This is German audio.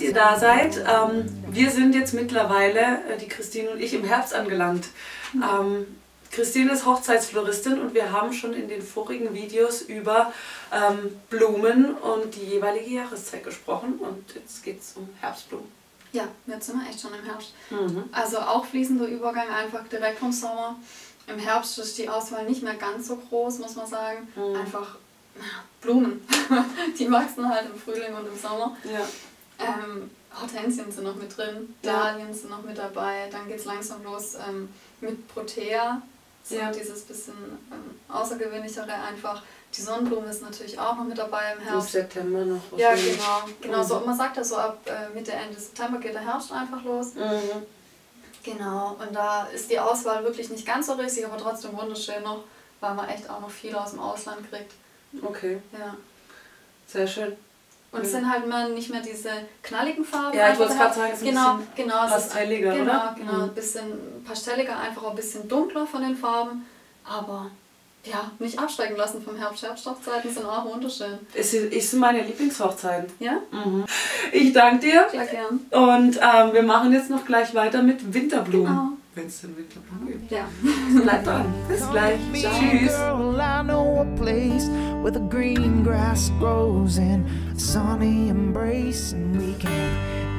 ihr da seid. Ähm, wir sind jetzt mittlerweile, äh, die Christine und ich, im Herbst angelangt. Ähm, Christine ist Hochzeitsfloristin und wir haben schon in den vorigen Videos über ähm, Blumen und die jeweilige Jahreszeit gesprochen und jetzt geht es um Herbstblumen. Ja, jetzt sind wir echt schon im Herbst. Mhm. Also auch fließender Übergang einfach direkt vom Sommer. Im Herbst ist die Auswahl nicht mehr ganz so groß, muss man sagen. Mhm. Einfach Blumen. die wachsen halt im Frühling und im Sommer. Ja. Ähm, Hortensien sind noch mit drin, Ja. Dahlien sind noch mit dabei. Dann geht es langsam los ähm, mit Protea. So Ja. dieses bisschen ähm, außergewöhnlichere einfach. Die Sonnenblume ist natürlich auch noch mit dabei im Im Herbst. September noch. Ja, genau. genau so, Mhm. man sagt ja so, ab äh, Mitte, Ende September geht der Herbst einfach los. Mhm. Genau, und da ist die Auswahl wirklich nicht ganz so riesig, aber trotzdem wunderschön noch, weil man echt auch noch viel aus dem Ausland kriegt. Okay, Ja. sehr schön. Und es sind halt mehr, nicht mehr diese knalligen Farben. Ja, ich wollte gerade sagen, es ist ein Genau, bisschen genau. pastelliger, genau, oder? Genau, Mhm. ein bisschen pastelliger, einfach auch ein bisschen dunkler von den Farben. Aber ja, nicht abschrecken lassen vom Herbst. Herbsthochzeiten sind auch wunderschön. Es sind meine Lieblingshochzeiten. Ja? Mhm. Ich danke dir. Ja, gern. Und ähm, wir machen jetzt noch gleich weiter mit Winterblumen. Genau. Wenn es denn Winterblumen gibt. Ja. Bleib dran. Bis gleich. Me, Tschüss. Place where the green grass grows in a sunny embrace, and we can.